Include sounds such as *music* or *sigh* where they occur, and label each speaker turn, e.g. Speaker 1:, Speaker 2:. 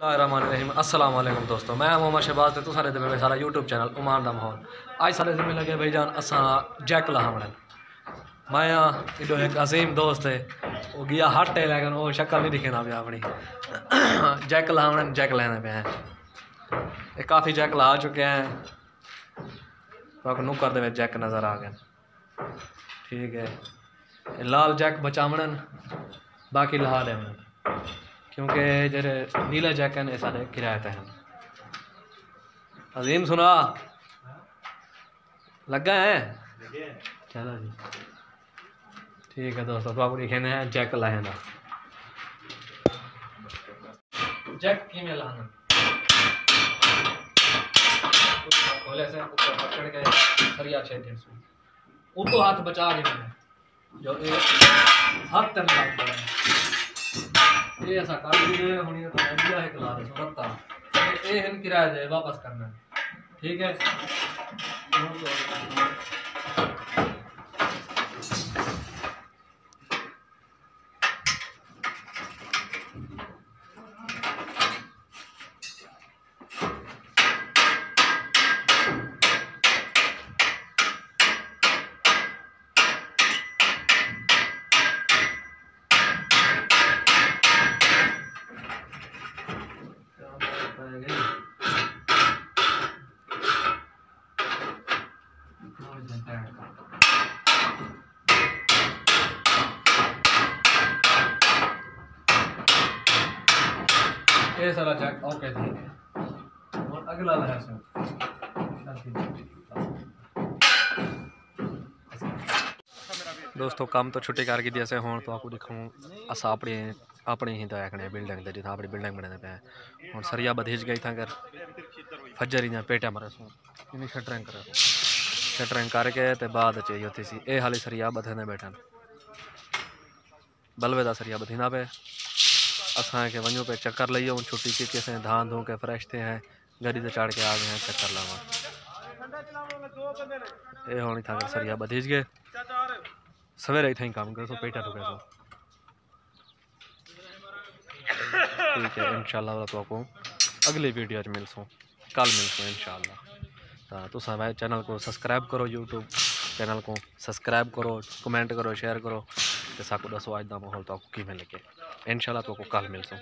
Speaker 1: रहीम अस्सलाम वालेकुम दोस्तों, मैं मोहम्मद शहबाज ते तुसां दे सारा यूट्यूब चैनल उमान दा माहौल। आज सारे जिम्मे लगे भाई जान, असां जैक लावण मैं इडो एक अजीम दोस्त है वो गया हट है, लेकिन वो शक्ल नहीं दिखे ना पे अपनी। *clears throat* जैक लावण जैक लेने पे हैं। ये काफ़ी जैक ला चुके हैं। तो नुकर दे जैक नज़र आ गए। ठीक है। लाल जैक बचावण बाकी लहा देवन क्योंकि जेरे नीला जैक हैं सारे किराए हैं अजीम, सुना? लगा है? चलो जी। ठीक है दोस्तों आपको लिखे हैं, जैक लाए ना। जैक किमें लाना? खोले से ऊपर पकड़ के सरिया छे से ऊपर हाथ बचा नहीं जो एक हाथ तक ये ऐसा किराया वापस करना ठीक है? ये सारा चेक ओके ठीक है और अगला है इसमें दोस्तों, काम तो छुट्टी करके दिया से हूँ तो आपको दिखाऊँ, अस अपने अपने ही तो बिल्डिंग जितना अपनी बिल्डिंग बने पे हूँ। सरिया बधीज गई था कर फज्जर ही पेटा मरे सो। इन्हें शटरिंग करे। शटरिंग करके तो बाद चाहिए होती सी ये हाली सरिया बधे बैठन। बलवे का सरिया बधीना पे। असांखे वञो पे चक्कर लई आऊँ, छुट्टी की धान धो के फ्रेश थे हैं गरी ते चढ़ के आ गए हैं चक्कर लावा। ये होनी था सरिया बधीज गए। सवेरे ही काम कर, सो पेटा तो कैसो ठीक है, इंशाल्लाह तो आपको अगली वीडियो मिल सो कल मिल सो इंशाल्लाह तो चैनल को सब्सक्राइब करो, यूट्यूब चैनल को सब्सक्राइब करो, कमेंट करो, शेयर करो तो साकू दसो आज का माहौल तो आपको किमें लगे इन तो आपको कल मिल सो